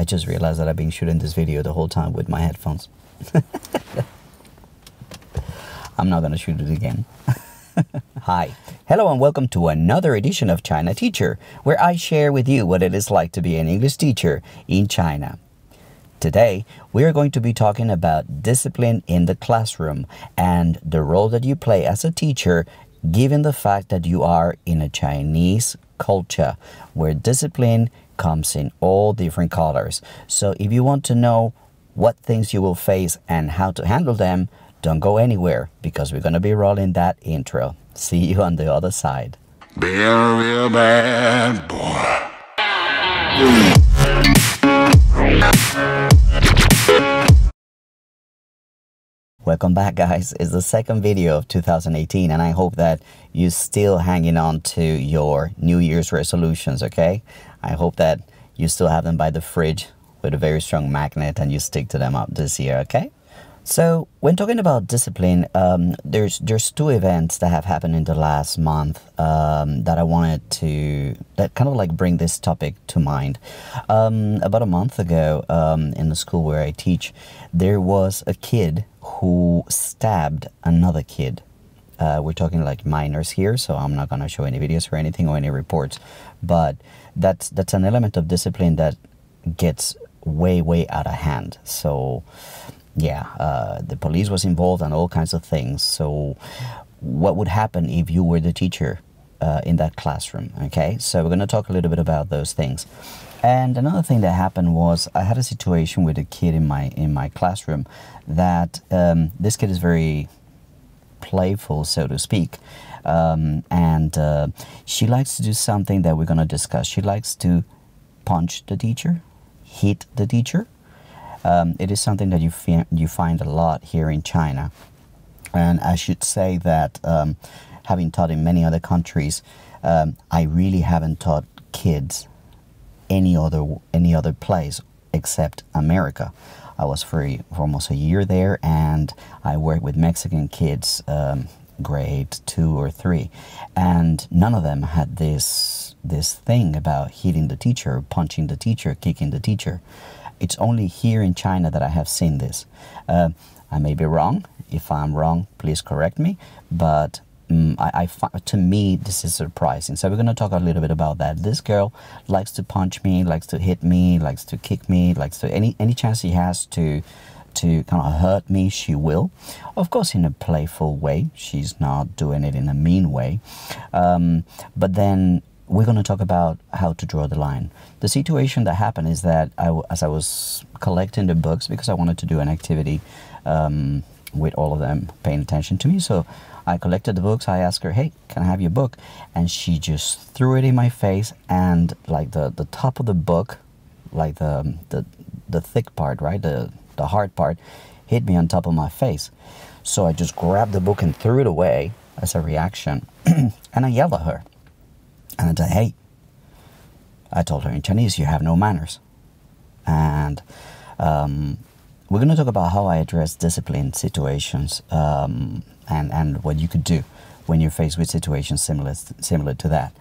I just realized that I've been shooting this video the whole time with my headphones. I'm not gonna shoot it again. Hi, hello and welcome to another edition of China Teacher, where I share with you what it is like to be an English teacher in China. Today, we are going to be talking about discipline in the classroom and the role that you play as a teacher given the fact that you are in a Chinese culture where discipline comes in all different colors. So if you want to know what things you will face and how to handle them, don't go anywhere because we're going to be rolling that intro. See you on the other side. Be a real bad boy. Welcome back guys. It's the second video of 2018 and I hope that you're still hanging on to your New Year's resolutions, okay? I hope that you still have them by the fridge with a very strong magnet and you stick to them up this year, okay? So when talking about discipline, um, there's there's two events that have happened in the last month um, that I wanted to that kind of like bring this topic to mind. Um, about a month ago, um, in the school where I teach, there was a kid who stabbed another kid. Uh, we're talking like minors here, so I'm not gonna show any videos or anything or any reports, but that's that's an element of discipline that gets way way out of hand. So yeah, uh, the police was involved and all kinds of things. So, what would happen if you were the teacher uh, in that classroom? Okay, so we're going to talk a little bit about those things. And another thing that happened was I had a situation with a kid in my in my classroom that um, this kid is very playful, so to speak. Um, and uh, she likes to do something that we're going to discuss. She likes to punch the teacher, hit the teacher, um, it is something that you, you find a lot here in China. And I should say that um, having taught in many other countries, um, I really haven't taught kids any other any other place except America. I was for, for almost a year there, and I worked with Mexican kids, um, grade two or three, and none of them had this this thing about hitting the teacher, punching the teacher, kicking the teacher. It's only here in China that I have seen this. Uh, I may be wrong. If I'm wrong, please correct me. But um, I, I to me, this is surprising. So we're going to talk a little bit about that. This girl likes to punch me, likes to hit me, likes to kick me, likes to any any chance she has to to kind of hurt me, she will. Of course, in a playful way. She's not doing it in a mean way. Um, but then we're going to talk about how to draw the line. The situation that happened is that I, as I was collecting the books because I wanted to do an activity um, with all of them paying attention to me, so I collected the books. I asked her, "Hey, can I have your book?" And she just threw it in my face, and like the the top of the book, like the the the thick part, right, the the hard part, hit me on top of my face. So I just grabbed the book and threw it away as a reaction, and I yelled at her. And I hey, I told her in Chinese, you have no manners. And um, we're going to talk about how I address discipline situations um, and, and what you could do when you're faced with situations similar, similar to that.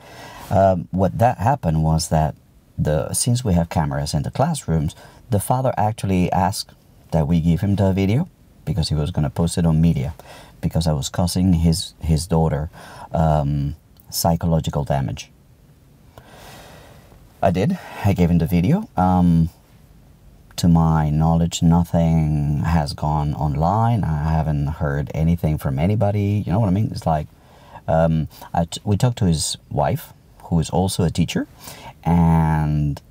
Um, what that happened was that the since we have cameras in the classrooms, the father actually asked that we give him the video because he was going to post it on media because I was cussing his his daughter um, psychological damage. I did. I gave him the video. Um, to my knowledge, nothing has gone online. I haven't heard anything from anybody. You know what I mean? It's like um, we talked to his wife, who is also a teacher, and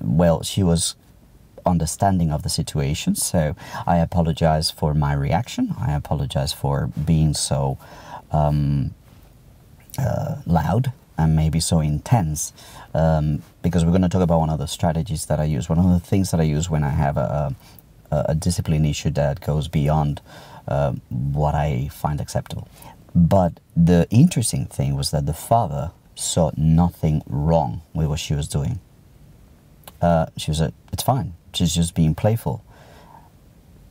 well, she was understanding of the situation. So I apologize for my reaction. I apologize for being so um, uh, loud and maybe so intense um, because we're going to talk about one of the strategies that I use, one of the things that I use when I have a, a, a discipline issue that goes beyond uh, what I find acceptable. But the interesting thing was that the father saw nothing wrong with what she was doing. Uh, she was like, it's fine. She's just being playful.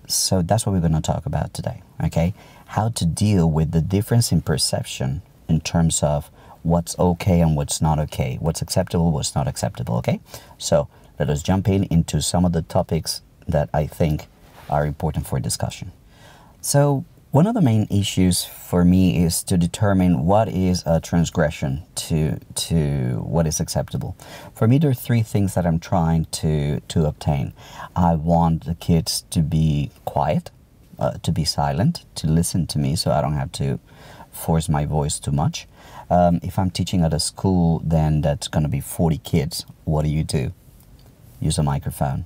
So that's what we're going to talk about today, okay? How to deal with the difference in perception in terms of what's okay and what's not okay, what's acceptable, what's not acceptable, okay? So let us jump in into some of the topics that I think are important for discussion. So, one of the main issues for me is to determine what is a transgression to to what is acceptable. For me, there are three things that I'm trying to to obtain. I want the kids to be quiet, uh, to be silent, to listen to me, so I don't have to force my voice too much. Um, if I'm teaching at a school, then that's going to be 40 kids. What do you do? Use a microphone.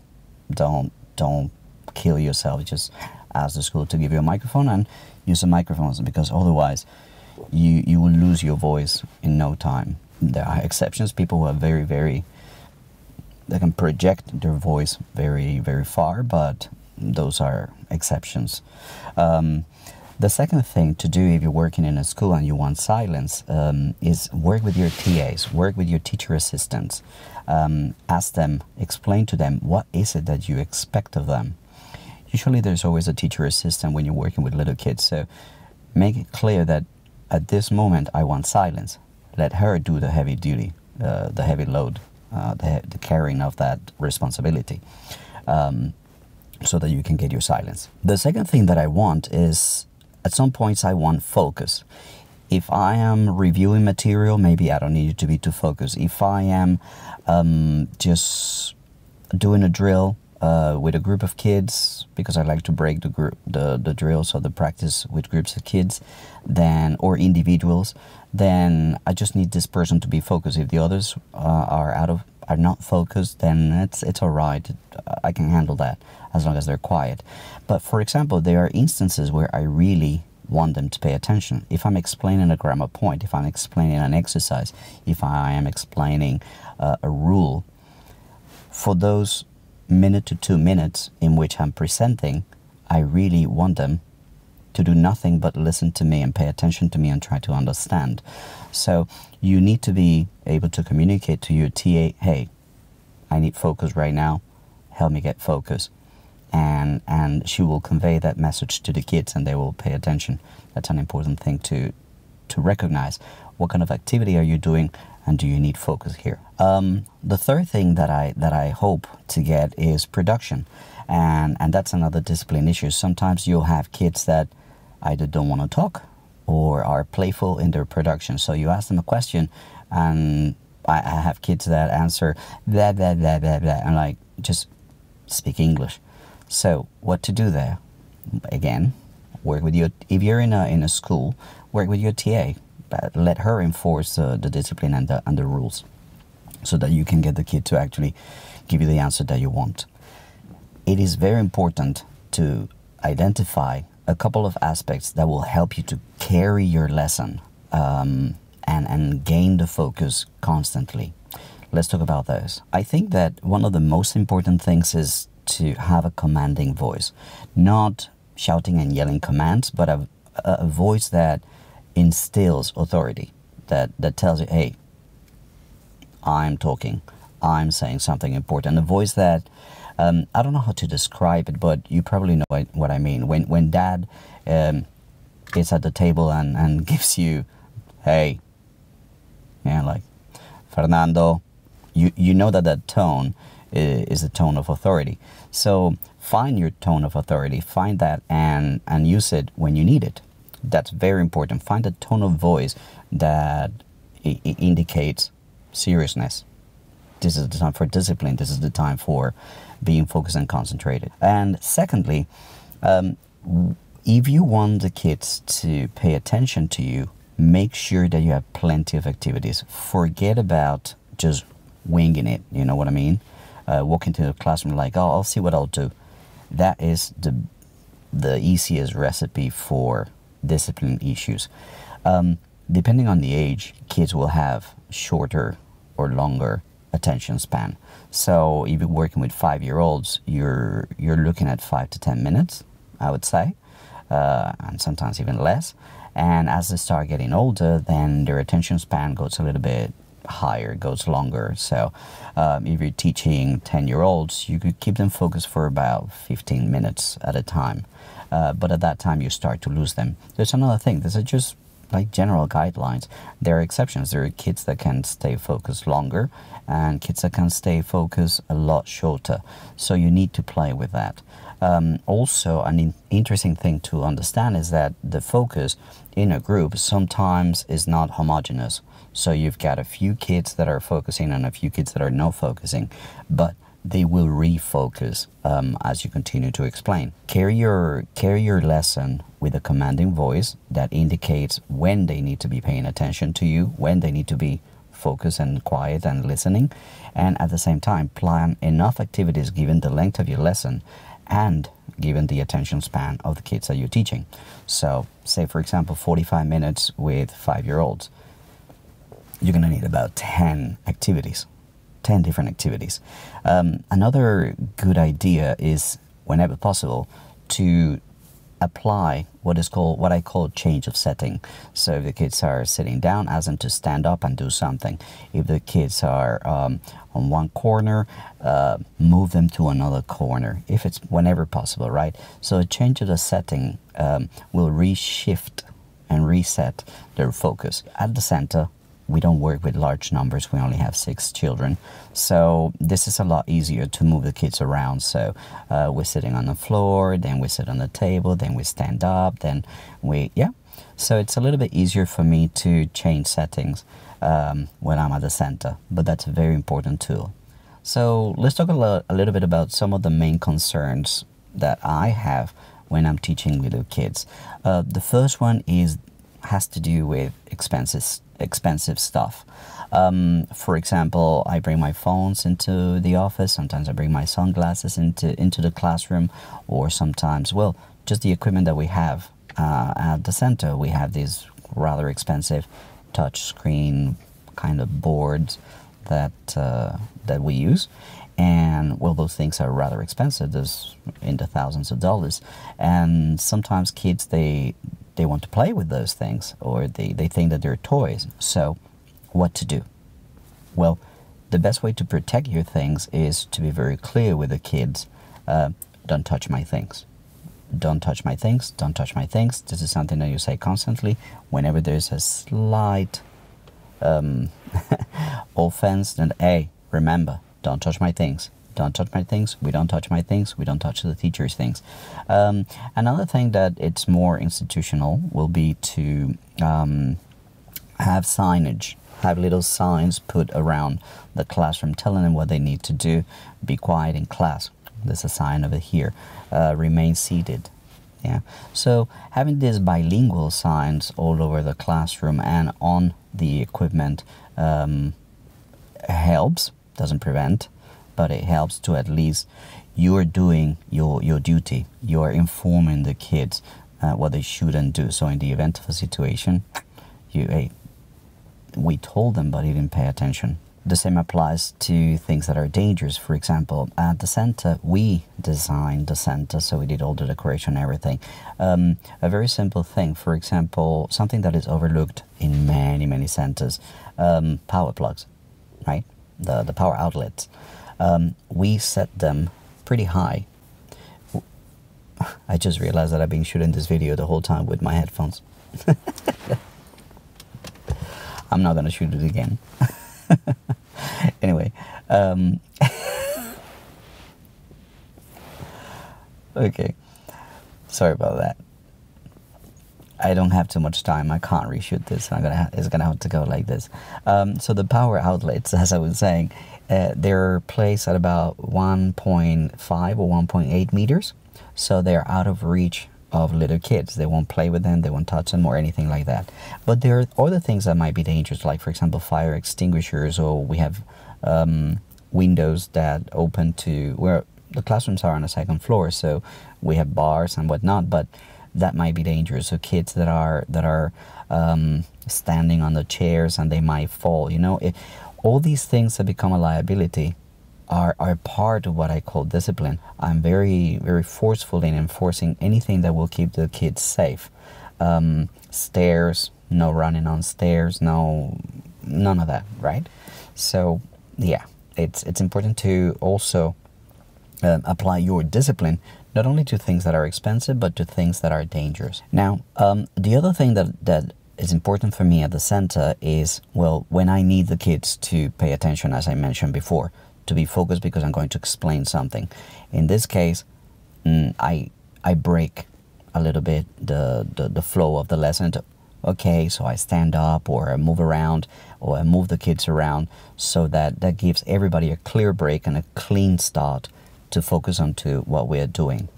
Don't don't kill yourself. Just ask the school to give you a microphone and use the microphones because otherwise you you will lose your voice in no time. There are exceptions. People who are very very they can project their voice very very far, but those are exceptions. Um, the second thing to do if you're working in a school and you want silence um, is work with your TAs, work with your teacher assistants. Um, ask them, explain to them what is it that you expect of them. Usually, there's always a teacher assistant when you're working with little kids, so make it clear that at this moment I want silence. Let her do the heavy duty, uh, the heavy load, uh, the, the, carrying of that responsibility. Um, so that you can get your silence. The second thing that I want is at some points, I want focus. If I am reviewing material, maybe I don't need it to be too focused. If I am um, just doing a drill uh, with a group of kids, because I like to break the group, the, the drills or the practice with groups of kids, then or individuals, then I just need this person to be focused. If the others uh, are out of are not focused, then it's it's all right. I can handle that as long as they're quiet. But for example, there are instances where I really want them to pay attention. If I'm explaining a grammar point, if I'm explaining an exercise, if I am explaining uh, a rule, for those minute to two minutes in which I'm presenting, I really want them to do nothing but listen to me and pay attention to me and try to understand. So you need to be able to communicate to your TA, hey, I need focus right now. Help me get focus. And, and she will convey that message to the kids and they will pay attention. That's an important thing to, to recognize. What kind of activity are you doing and do you need focus here? Um, the third thing that I, that I hope to get is production. And, and that's another discipline issue. Sometimes you'll have kids that either don't want to talk or are playful in their production. So you ask them a question, and I, I have kids that answer blah blah blah blah blah, and like just speak English. So what to do there? Again, work with your. If you're in a in a school, work with your TA. Let her enforce uh, the discipline and the and the rules, so that you can get the kid to actually give you the answer that you want. It is very important to identify a couple of aspects that will help you to carry your lesson um, and, and gain the focus constantly. Let's talk about those. I think that one of the most important things is to have a commanding voice, not shouting and yelling commands, but a, a voice that instills authority, that, that tells you, hey, I'm talking, I'm saying something important, a voice that um, I don't know how to describe it, but you probably know what I mean. When when dad um, is at the table and, and gives you, hey, yeah, like Fernando, you you know that that tone is a tone of authority. So find your tone of authority, find that, and and use it when you need it. That's very important. Find a tone of voice that indicates seriousness. This is the time for discipline. This is the time for being focused and concentrated. And secondly, um, if you want the kids to pay attention to you, make sure that you have plenty of activities. Forget about just winging it. You know what I mean? Uh, walk into the classroom like, oh, I'll see what I'll do. That is the the easiest recipe for discipline issues. Um, depending on the age, kids will have shorter or longer attention span. So if you're working with five-year-olds, you're you're looking at five to ten minutes, I would say, uh, and sometimes even less. And as they start getting older, then their attention span goes a little bit higher, goes longer. So um, if you're teaching 10 year olds, you could keep them focused for about 15 minutes at a time. Uh, but at that time, you start to lose them. There's another thing. There's just like general guidelines. There are exceptions. There are kids that can stay focused longer and kids that can stay focused a lot shorter. So you need to play with that. Um, also, an in interesting thing to understand is that the focus in a group sometimes is not homogeneous. So you've got a few kids that are focusing and a few kids that are not focusing, but they will refocus um, as you continue to explain. Carry your, carry your lesson with a commanding voice that indicates when they need to be paying attention to you, when they need to be focused and quiet and listening, and at the same time plan enough activities given the length of your lesson and given the attention span of the kids that you're teaching. So, say for example, 45 minutes with five year olds, you're going to need about 10 activities 10 different activities. Um, another good idea is, whenever possible, to apply what is called what I call change of setting. So if the kids are sitting down, ask them to stand up and do something. If the kids are um, on one corner, uh, move them to another corner. If it's whenever possible, right? So a change of the setting um, will reshift and reset their focus. At the center, we don't work with large numbers. We only have six children. So this is a lot easier to move the kids around. So uh, we're sitting on the floor, then we sit on the table, then we stand up, then we, yeah. So it's a little bit easier for me to change settings um, when I'm at the center, but that's a very important tool. So let's talk a, lo a little bit about some of the main concerns that I have when I'm teaching little kids. Uh, the first one is has to do with expenses expensive stuff. Um, for example, I bring my phones into the office. Sometimes I bring my sunglasses into into the classroom, or sometimes, well, just the equipment that we have uh, at the center. We have these rather expensive touch screen kind of boards that uh, that we use, and well, those things are rather expensive. There's into thousands of dollars, and sometimes kids they they want to play with those things or they, they think that they're toys. So, what to do? Well, the best way to protect your things is to be very clear with the kids uh, don't touch my things. Don't touch my things, don't touch my things. This is something that you say constantly. Whenever there's a slight um, offense, then hey, remember, don't touch my things don't touch my things, we don't touch my things, we don't touch the teacher's things. Um, another thing that it's more institutional will be to um, have signage, have little signs put around the classroom telling them what they need to do. Be quiet in class. There's a sign over here. Uh, remain seated. Yeah. So having these bilingual signs all over the classroom and on the equipment um, helps, doesn't prevent but it helps to at least you're doing your, your duty. You're informing the kids uh, what they shouldn't do. So in the event of a situation, you, hey, we told them, but he didn't pay attention. The same applies to things that are dangerous. For example, at the center, we designed the center, so we did all the decoration and everything. Um, a very simple thing, for example, something that is overlooked in many, many centers, um, power plugs, right? The, the power outlets um, we set them pretty high. I just realized that I've been shooting this video the whole time with my headphones. I'm not gonna shoot it again. anyway, um, okay, sorry about that. I don't have too much time. I can't reshoot this. I'm gonna it's gonna have to go like this. Um, so the power outlets, as I was saying, uh, they're placed at about 1.5 or 1.8 meters, so they're out of reach of little kids. They won't play with them, they won't touch them or anything like that. But there are other things that might be dangerous, like for example fire extinguishers, or we have um, windows that open to where the classrooms are on the second floor, so we have bars and whatnot. But that might be dangerous. So kids that are that are um, standing on the chairs and they might fall. You know, it, all these things that become a liability are, are part of what I call discipline. I'm very, very forceful in enforcing anything that will keep the kids safe. Um, stairs, no running on stairs, no, none of that, right? So, yeah, it's, it's important to also um, apply your discipline not only to things that are expensive, but to things that are dangerous. Now, um, the other thing that, that is important for me at the center is well, when I need the kids to pay attention, as I mentioned before, to be focused because I'm going to explain something. In this case, mm, I I break a little bit the, the, the flow of the lesson. To, okay, so I stand up or I move around or I move the kids around so that that gives everybody a clear break and a clean start to focus on to what we're doing,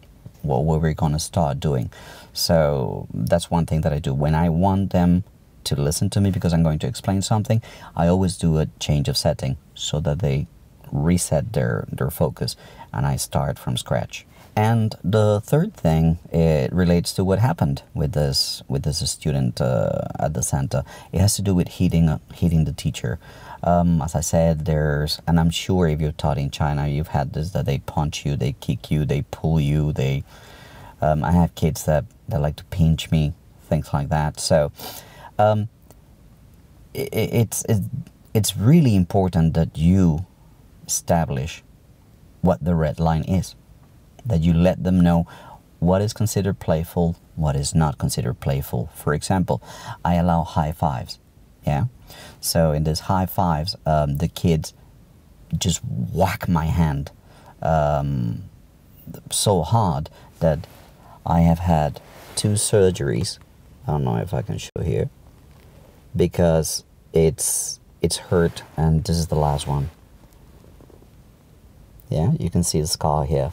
what we're going to start doing. So that's one thing that I do. When I want them to listen to me because I'm going to explain something, I always do a change of setting so that they reset their, their focus and I start from scratch. And the third thing it relates to what happened with this with this student uh, at the center. It has to do with hitting uh, hitting the teacher. Um, as I said, there's and I'm sure if you're taught in China, you've had this that they punch you, they kick you, they pull you, they. Um, I have kids that that like to pinch me, things like that. So, um, it, it's it, it's really important that you establish what the red line is that you let them know what is considered playful, what is not considered playful. For example, I allow high fives. Yeah. So in these high fives, um, the kids just whack my hand um, so hard that I have had two surgeries. I don't know if I can show here because it's it's hurt, and this is the last one. Yeah, you can see the scar here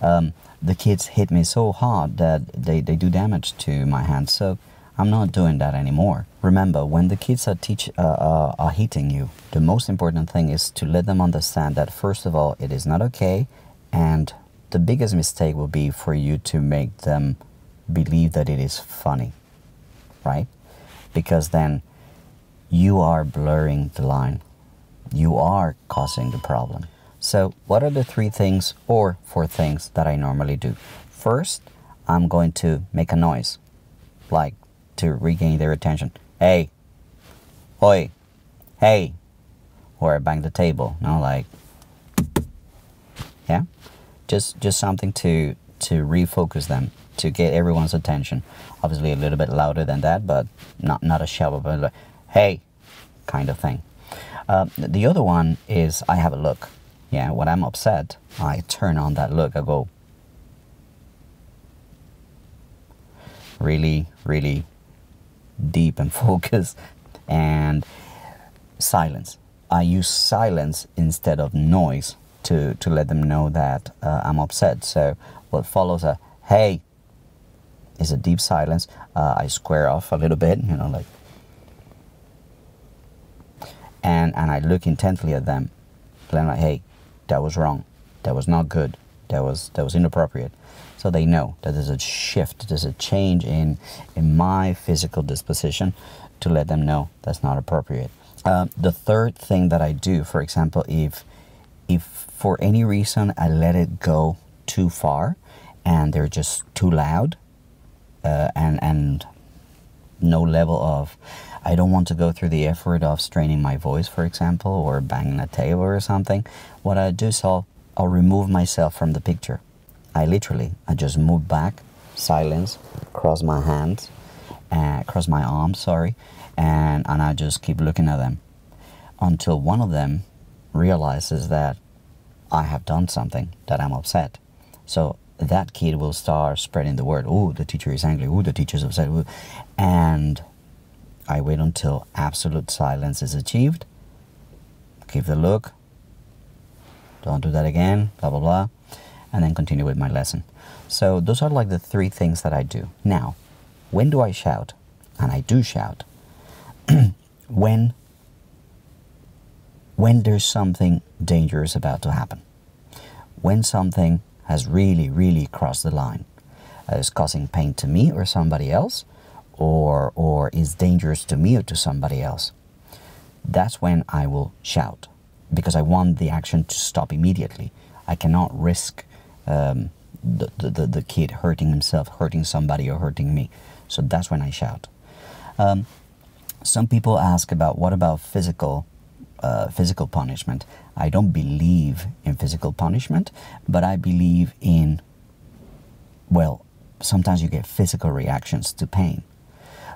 um, the kids hit me so hard that they, they do damage to my hand. So I'm not doing that anymore. Remember, when the kids are teach uh, uh, are hitting you, the most important thing is to let them understand that first of all, it is not okay, and the biggest mistake will be for you to make them believe that it is funny, right? Because then you are blurring the line. You are causing the problem. So what are the three things or four things that I normally do? First, I'm going to make a noise, like to regain their attention. Hey, oi, hey, or I bang the table, you know, like, yeah, just just something to to refocus them, to get everyone's attention. Obviously, a little bit louder than that, but not not a shout, but like, hey, kind of thing. Uh, the other one is I have a look. Yeah, when I'm upset, I turn on that look. I go, really, really deep and focus, and silence. I use silence instead of noise to, to let them know that uh, I'm upset. So what follows a hey is a deep silence. Uh, I square off a little bit, you know, like, and and I look intently at them. I'm like, hey, that was wrong, that was not good, that was that was inappropriate. So they know that there's a shift, there's a change in in my physical disposition to let them know that's not appropriate. Uh, the third thing that I do, for example, if if for any reason I let it go too far and they're just too loud uh, and and no level of I don't want to go through the effort of straining my voice, for example, or banging a table or something. What I do is I'll, I'll remove myself from the picture. I literally, I just move back, silence, cross my hands, uh, cross my arms, sorry, and, and I just keep looking at them until one of them realizes that I have done something, that I'm upset. So that kid will start spreading the word. Oh, the teacher is angry. Oh, the teacher is upset. And I wait until absolute silence is achieved. Give the look. Don't do that again, blah, blah, blah. And then continue with my lesson. So those are like the three things that I do. Now, when do I shout? And I do shout. when when there's something dangerous about to happen. When something has really, really crossed the line, uh, is causing pain to me or somebody else, or, or is dangerous to me or to somebody else, that's when I will shout because I want the action to stop immediately. I cannot risk um, the, the, the kid hurting himself, hurting somebody, or hurting me. So that's when I shout. Um, some people ask about what about physical uh, physical punishment. I don't believe in physical punishment, but I believe in well, sometimes you get physical reactions to pain.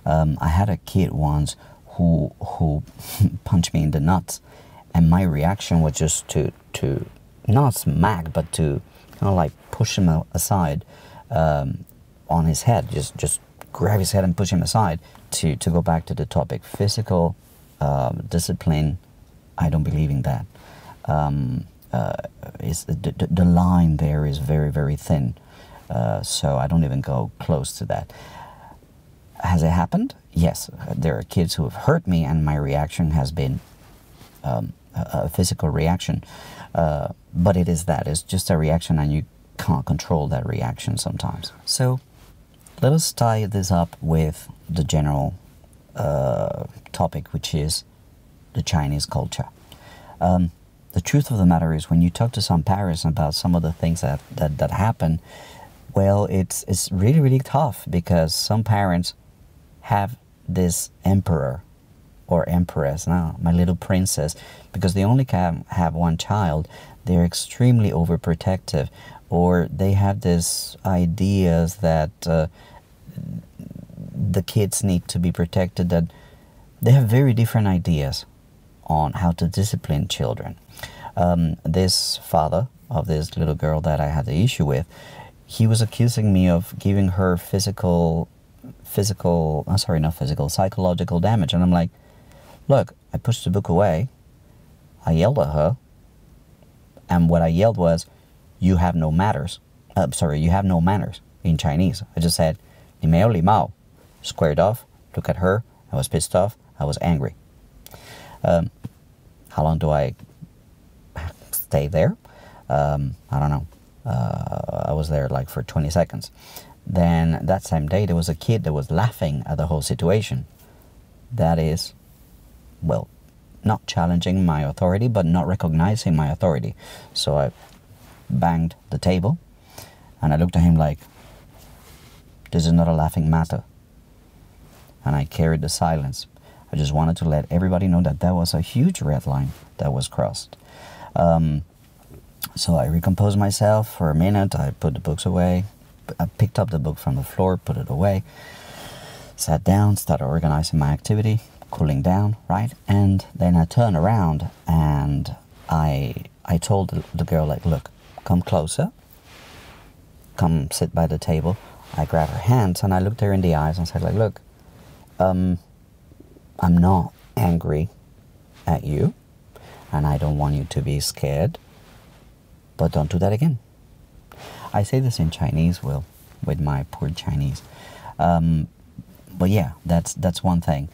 Um, I had a kid once who who punched me in the nuts, and my reaction was just to to not smack, but to kind of like push him aside um, on his head, just just grab his head and push him aside. To to go back to the topic, physical um, discipline, I don't believe in that. Um, uh, is the, the, the, line there is very very thin, uh, so I don't even go close to that. Has it happened? Yes, there are kids who have hurt me, and my reaction has been um, a, physical reaction. Uh, but it is that it's just a reaction, and you can't control that reaction sometimes. So let us tie this up with the general uh, topic, which is the Chinese culture. Um, the truth of the matter is, when you talk to some parents about some of the things that, that, that happen, well, it's, it's really, really tough because some parents have this emperor or empress, now my little princess, because they only can have one child, they're extremely overprotective, or they have this ideas that uh, the kids need to be protected. That they have very different ideas on how to discipline children. Um, this father of this little girl that I had the issue with, he was accusing me of giving her physical physical, I'm sorry, not physical, psychological damage. And I'm like, look, I pushed the book away. I yelled at her. And what I yelled was, you have no manners. Uh, sorry, you have no manners in Chinese. I just said, ni mei li mao. Squared off, look at her. I was pissed off. I was angry. Um, how long do I stay there? Um, I don't know. Uh, I was there like for 20 seconds. Then that same day, there was a kid that was laughing at the whole situation. That is, well, not challenging my authority, but not recognizing my authority. So I banged the table and I looked at him like, this is not a laughing matter. And I carried the silence. I just wanted to let everybody know that that was a huge red line that was crossed. Um, so I recomposed myself for a minute. I put the books away, I picked up the book from the floor, put it away, sat down, started organizing my activity, cooling down, right? And then I turn around and I I told the girl like, look, come closer, come sit by the table. I grabbed her hands and I looked her in the eyes and said like, look, um, I'm not angry at you, and I don't want you to be scared, but don't do that again. I say this in Chinese, Will, with my poor Chinese. Um, but yeah, that's that's one thing.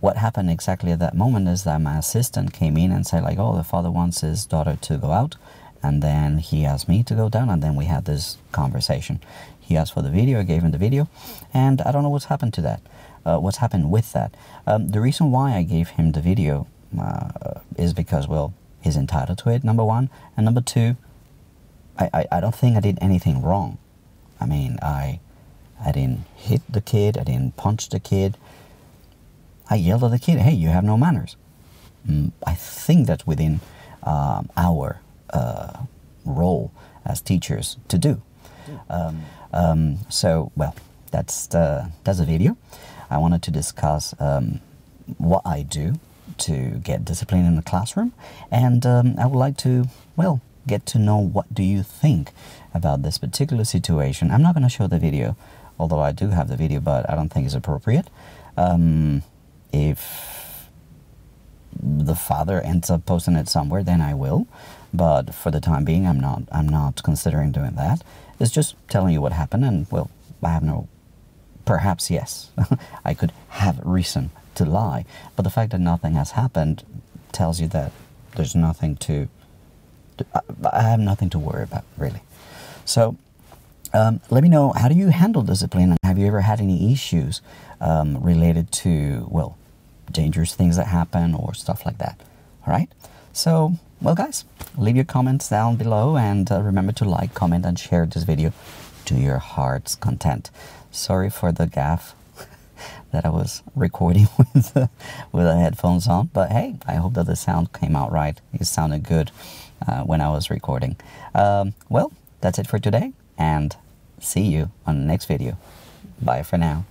What happened exactly at that moment is that my assistant came in and said like, "Oh, the father wants his daughter to go out," and then he asked me to go down, and then we had this conversation. He asked for the video, I gave him the video, and I don't know what's happened to that. Uh, what's happened with that? Um, the reason why I gave him the video uh, is because, well, he's entitled to it. Number one, and number two, I, I, I don't think I did anything wrong. I mean, I, I didn't hit the kid, I didn't punch the kid. I yelled at the kid, hey, you have no manners. Mm, I think that's within um, our uh, role as teachers to do. Um, um, so, well, that's the, that's the video. I wanted to discuss um, what I do to get discipline in the classroom, and um, I would like to, well, get to know what do you think about this particular situation. I'm not going to show the video, although I do have the video, but I don't think it's appropriate. Um, if the father ends up posting it somewhere, then I will. But for the time being, I'm not. I'm not considering doing that. It's just telling you what happened, and well, I have no. Perhaps yes, I could have reason to lie, but the fact that nothing has happened tells you that there's nothing to I have nothing to worry about, really. So um, let me know how do you handle discipline and have you ever had any issues um, related to, well, dangerous things that happen or stuff like that. All right? So, well, guys, leave your comments down below and uh, remember to like, comment, and share this video to your heart's content. Sorry for the gaffe that I was recording with the, with the headphones on, but hey, I hope that the sound came out right. It sounded good uh, when I was recording. Um, well, that's it for today, and see you on the next video. Bye for now.